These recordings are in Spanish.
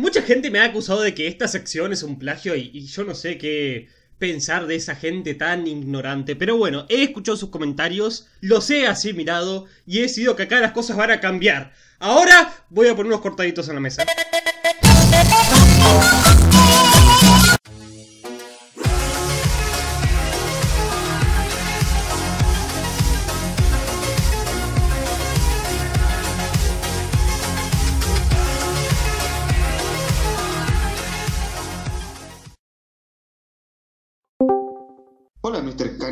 Mucha gente me ha acusado de que esta sección es un plagio y, yo no sé qué pensar de esa gente tan ignorante. Pero bueno, he escuchado sus comentarios, los he asimilado y he decidido que acá las cosas van a cambiar. Ahora voy a poner unos cortaditos en la mesa.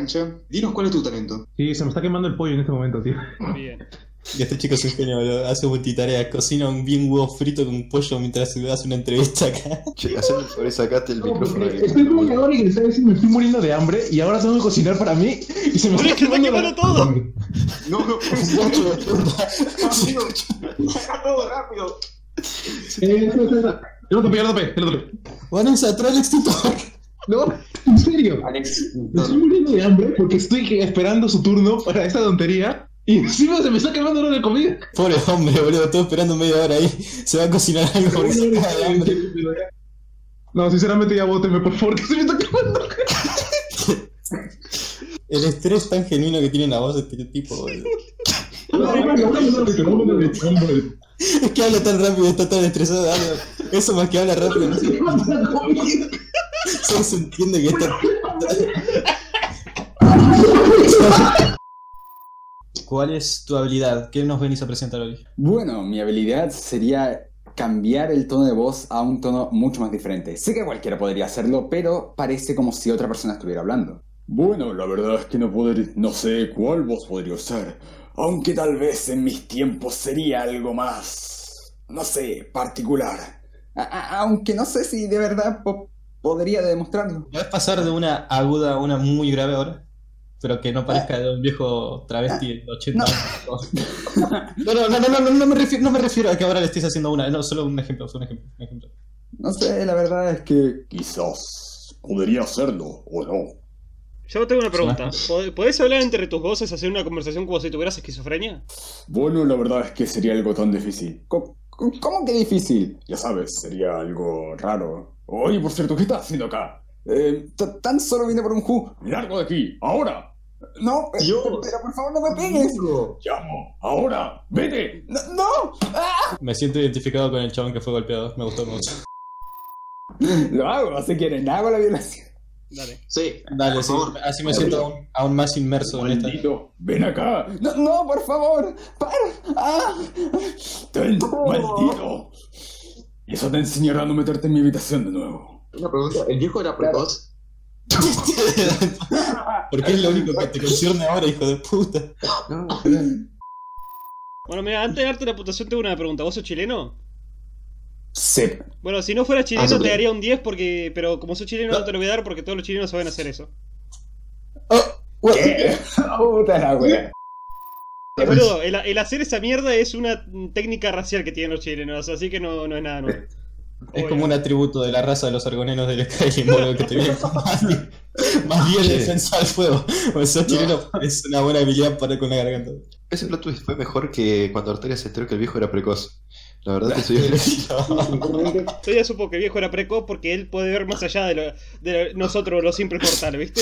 Cancha. Dinos cuál es tu talento. Sí, se me está quemando el pollo en este momento, tío. Bien. Y este chico es un genio, boludo. Hace multitarea, cocina un bien huevo frito con pollo mientras hace una entrevista acá. Che, haceme por favor, sacate el micrófono. ahí. Estoy muy ahora y sabes si me estoy muriendo de hambre y ahora tengo que cocinar para mí y se me está que está quemando, quemando todo. No, no, Amigo, saca todo rápido. Eh, espera, espera, espera. Ya lo topé, ya lo topé, ya lo topé. Vanessa, trae el extintor. No, en serio. Alex, Me estoy muriendo de hambre porque estoy esperando su turno para esta tontería y encima se me está quemando la comida. Pobre hombre, boludo, todo esperando media hora ahí. Se va a cocinar algo porque se de hambre. No, sinceramente ya bóteme, por favor, que se me está quemando. El estrés tan genuino que tiene la voz de este tipo, boludo. Es que habla tan rápido, está tan estresado. habla- Eso más que habla rápido, no sé. Solo se entiende que está. ¿Cuál es tu habilidad? ¿Qué nos venís a presentar hoy? Bueno, mi habilidad sería cambiar el tono de voz a un tono mucho más diferente. Sé que cualquiera podría hacerlo, pero parece como si otra persona estuviera hablando. Bueno, la verdad es que no poder, no sé cuál voz podría usar. Aunque tal vez en mis tiempos sería algo más, no sé, particular. A- a- aunque no sé si de verdad po- podría demostrarlo. ¿Puedes pasar de una aguda a una muy grave ahora? Pero que no parezca de un viejo travesti de 80 años. No, no, no, no, no, no me refiero, no me refiero a que ahora le estés haciendo una, no, solo un ejemplo, solo un ejemplo. un ejemplo. No sé, la verdad es que quizás podría hacerlo o no. Yo tengo una pregunta. ¿Pod- ¿Podés hablar entre tus voces, hacer una conversación como si tuvieras esquizofrenia? Bueno, la verdad es que sería algo tan difícil. Co- ¿Cómo que difícil? Ya sabes, sería algo raro. Oye, por cierto, ¿qué estás haciendo acá? Eh, tan solo vine por un ju. ¡Largo de aquí! ¡Ahora! No, pe- Yo. pero por favor no me pegues. ¡Llamo! ¡Ahora! ¡Vete! ¡No! no. Me siento identificado con el chabón que fue golpeado, me gustó mucho. Lo hago, si quieren, hago la violación. Dale. Sí, Dale, por sí, favor. así me siento aún, aún más inmerso en esta. Maldito, ven acá. No, no, por favor. Para. Ah. Ten, maldito. Y eso te enseñará a no meterte en mi habitación de nuevo. Una pregunta. ¿El viejo era precoz? Porque es lo único que te concierne ahora, hijo de puta. No, Bueno, mira, antes de darte la puntuación tengo una pregunta. ¿Vos sos chileno? Sí. Bueno, si no fuera chileno Ah, te daría un 10 porque... Pero como sos chileno no te lo voy a dar porque todos los chilenos saben hacer eso. ¿Qué? Puta la wea. Eh, boludo, el, el hacer esa mierda es una técnica racial que tienen los chilenos, así que no, no es nada nuevo. Es como un atributo de la raza de los argonenos del Skyrim, boludo, que te viene más bien, más bien Sí. defensa al fuego. O sos chileno, es una buena habilidad para con la garganta. ese plot twist fue mejor que cuando Arteria se enteró que el viejo era precoz. La verdad que soy Yo ya supo que el viejo era precoz porque él puede ver más allá de, lo- de lo- nosotros, los simples mortales, ¿viste?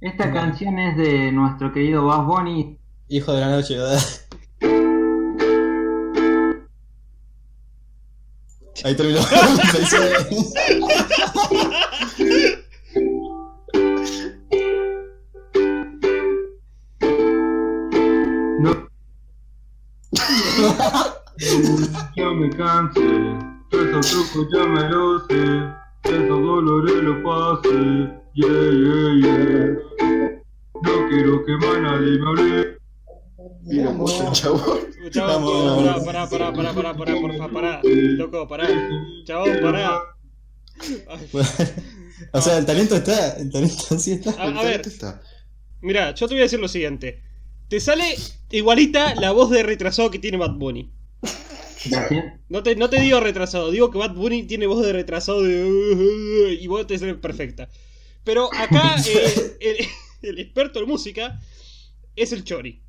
Esta canción es de nuestro querido Buzz Bunny. Hijo de la noche, ¿verdad? Ahí terminó. No. Yo me cansé, esos trucos ya me lo sé, esos dolores lo pasé, yeah, yeah, yeah. Quiero que más nadie me hable. Mira, mucho chabón. Chabón, Vamos. pará, pará, pará, pará, pará, pará, porfa, pará. Loco, pará. Chabón, pará. O sea, el talento está, el talento sí está. A, a El ver, está. mira, yo te voy a decir lo siguiente. Te sale igualita la voz de retrasado que tiene Bad Bunny. No te, no te digo retrasado, digo que Bad Bunny tiene voz de retrasado de... Y vos te sale perfecta. Pero acá eh, el, el experto en música es el Chori.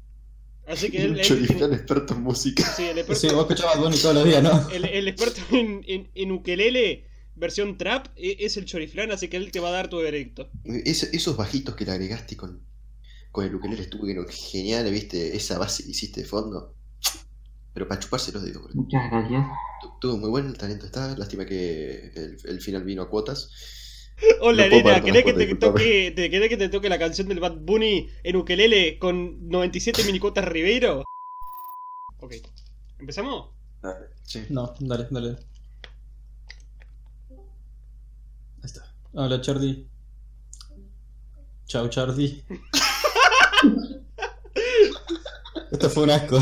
Así que él, él- choriflán experto en música. sí, el experto, Sí, vos escuchabas Bunny todos los días, ¿no? el, el experto en, en, en ukelele versión trap e- es el choriflán, así que él te va a dar tu veredicto. Es- esos bajitos que le agregaste con, con el ukelele estuvo genial, ¿viste? Esa base que hiciste de fondo. Pero para chuparse los dedos. Muchas gracias. Tu- Tuvo muy buen talento está. Lástima que el, el final vino a cuotas. Hola, No nena, ¿querés que, te toque, te, ¿querés que te toque la canción del Bad Bunny en ukelele con 97 minicotas Ribeiro? Ok, ¿empezamos? Sí. No, dale, dale. Ahí está. Hola, Chardy. Chau, Chardy. Esto fue un asco.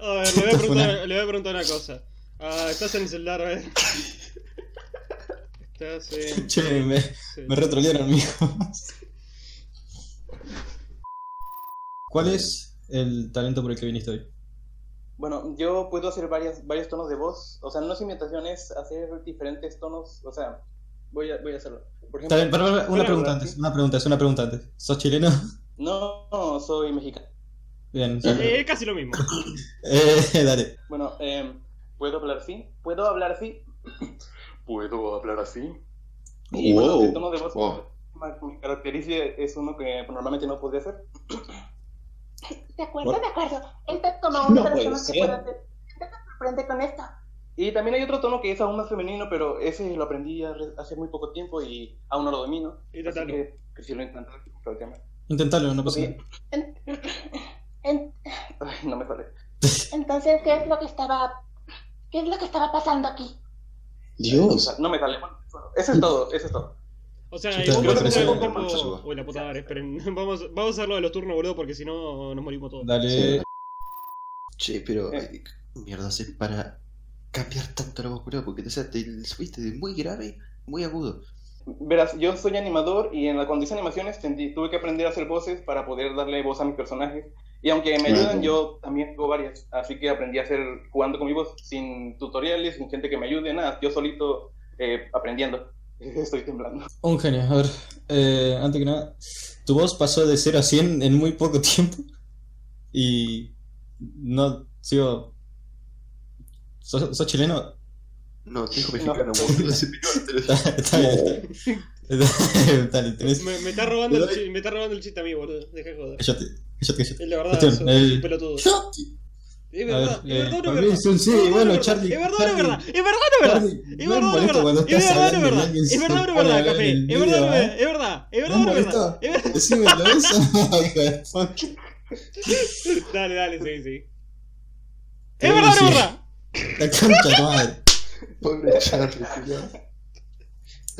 A ver, le voy a Esto fue preguntar, una- le voy a preguntar una cosa. Ah, estás en el celular, a ver. Che, me, sí. me retrolearon, mijo. ¿Cuál es el talento por el que viniste hoy? Bueno, yo puedo hacer varias, varios tonos de voz. O sea, no es imitación, es hacer diferentes tonos. O sea, voy a, voy a hacerlo. Por Está ejemplo, bien, para, para, una pregunta antes, una pregunta, es una pregunta antes. ¿Sos chileno? no, no, soy mexicano. Bien. Eh, casi lo mismo. Eh, dale. Bueno, eh, ¿puedo hablar así? ¿Puedo hablar así? ¿Puedo hablar así? Y bueno, Wow. el tono de voz Wow. que me caracteriza es uno que normalmente no podría hacer. De acuerdo, What? de acuerdo. Esta es como No una de las puede cosas que puedo hacer. ¿Qué te sorprende con esto? Y también hay otro tono que es aún más femenino, pero ese lo aprendí hace- muy poco tiempo y aún no lo domino. Así Inténtalo. que, que si lo intento, todo el tema. Intentalo, no pasa nada. En- en- Ay, no me sale. entonces, ¿qué es lo que estaba... ¿Qué es lo que estaba pasando aquí? Dios. No me sale. Eso es todo, eso es todo. O sea, creo que un un poco... Uy, la puta madre, esperen. Vamos, vamos a hacerlo de los turnos, boludo, porque si no nos morimos todos. Dale. Che, pero. Eh. eh, Mierda, hacer para cambiar tanto la voz, boludo? Porque o sea, te subiste de muy grave, muy agudo. Verás, yo soy animador y en la cuando hice animaciones tendí- tuve que aprender a hacer voces para poder darle voz a mis personajes. Y aunque me ayudan, yo también tengo varias. Así que aprendí a hacer jugando con mi voz, sin tutoriales, sin gente que me ayude, nada. Yo solito eh, aprendiendo. Estoy temblando. Un genio, a ver. eh, antes que nada, tu voz pasó de 0 a 100 en muy poco tiempo. Y. No, sigo. ¿Sos, sos chileno? No, te No. mexicano. Está, bien, está bien. Dale, tenés. Me, me está robando el Te chiste, me está robando el chiste a mí, boludo. Deja de joder. Cállate, cállate, cállate. Es la verdad, Cuestión, el- un pelotudo. Es verdad, ver, es eh, verdad, no es verdad. es sí, verdad, bueno, es verdad. Charlie, Es verdad, no es verdad. Es verdad, no es verdad. Es verdad, no es verdad. Es verdad, no es verdad. Es no es café. Es verdad, es es verdad. Es verdad, ¿No no es verdad. Es. Decímelo eso. Dale, dale, sí, sí. Es verdad, no es verdad. La concha de tu madre. Pobre Charlie.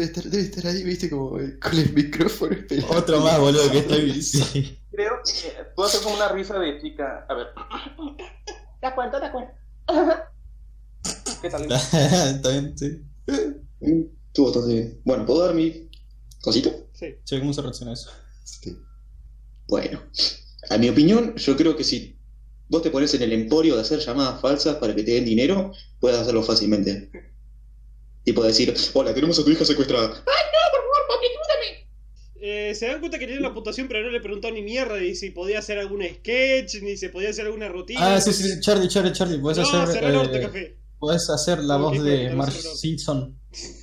Debe estar, debe estar ahí, viste, como eh, con el micrófono esperando. Otro más, boludo, que estoy. Sí. Creo que puedo hacer como una risa de chica. A ver, De acuerdo, de acuerdo. ¿qué tal? Está bien, sí. Mm, Estuvo bastante bien. Bueno, ¿puedo dar mi cosita? Sí. Che, ¿cómo se reacciona a eso? Sí. Bueno, a mi opinión, yo creo que si vos te pones en el emporio de hacer llamadas falsas para que te den dinero, puedes hacerlo fácilmente. Tipo decir, hola, tenemos a tu hija secuestrada. Eh, se dan cuenta que tiene la puntuación, pero no le preguntó ni mierda ni si podía hacer algún sketch, ni si podía hacer alguna rutina. Ah, sí, sí, sí, Charlie, Charlie, Charlie, puedes no, hacer. cerrá el orto, eh, café. Puedes hacer la voz de Marge. Simpson.